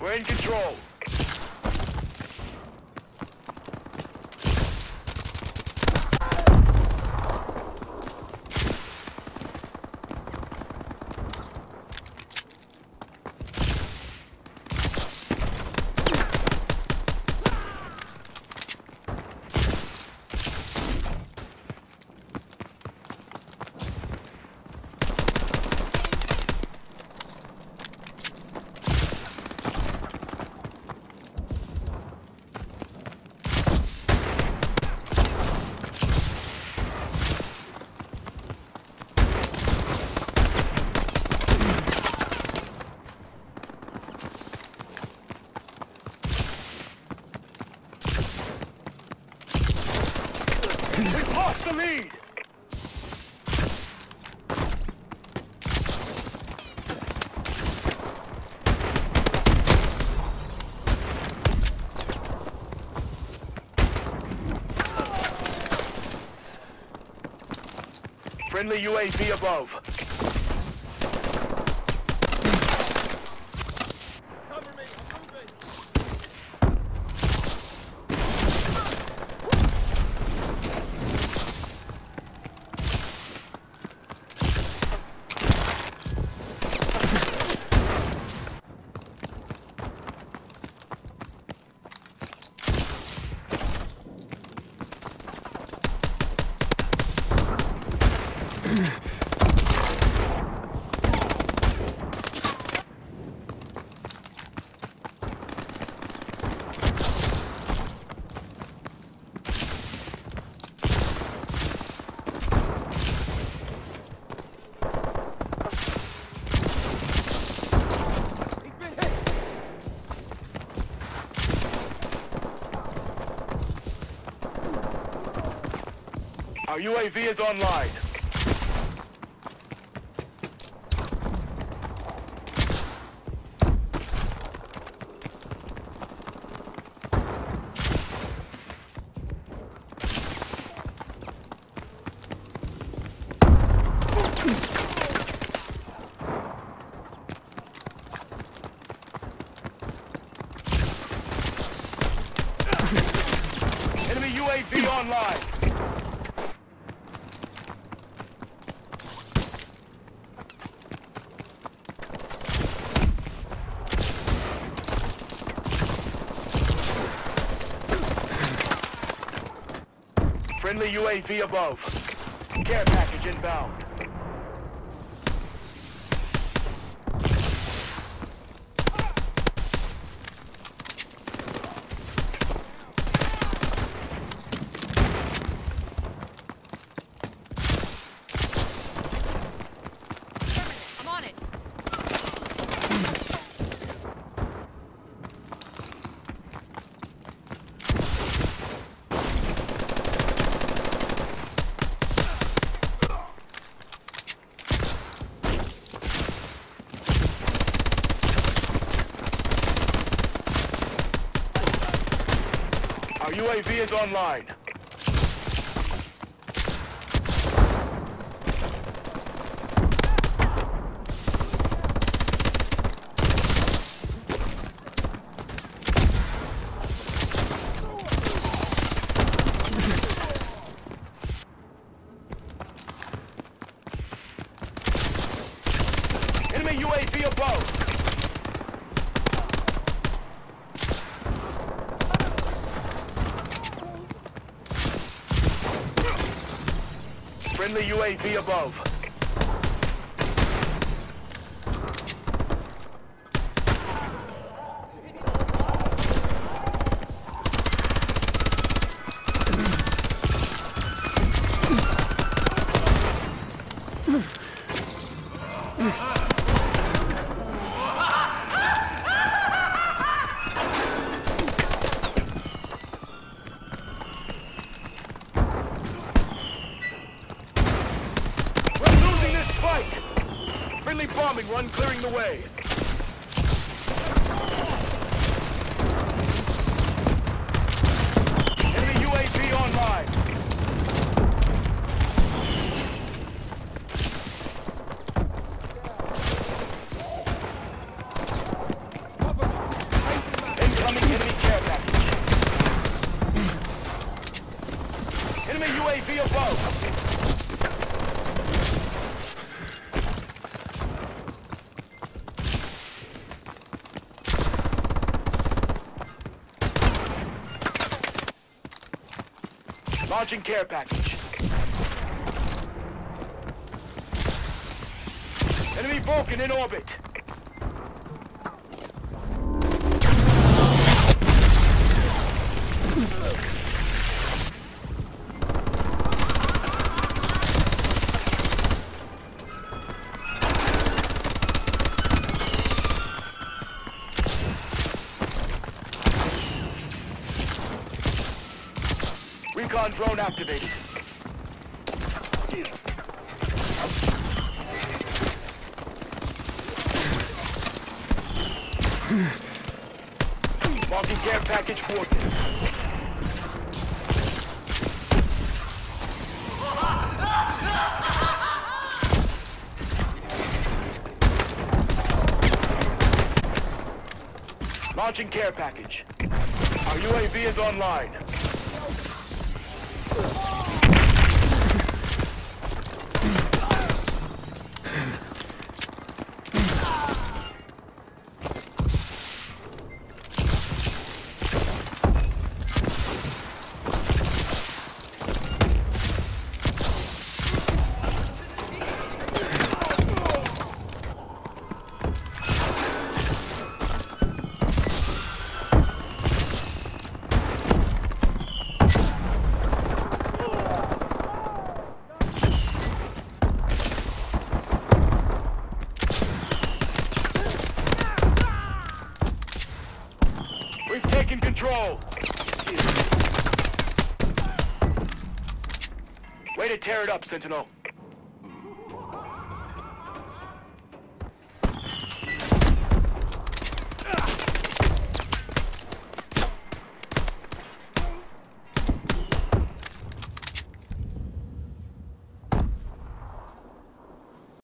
We're in control. We've lost the lead! Friendly UAV above. Our UAV is online. Enemy UAV online. Friendly UAV above. Care package inbound. Our UAV is online. Enemy UAV above. Friendly UAV above. Friendly bombing run clearing the way. Enemy UAV online. UAV above! Launching care package. Enemy Vulcan in orbit. Recon drone activated. Marking care package coordinates. Launching care package. Our UAV is online. We've control. Way to tear it up, Sentinel.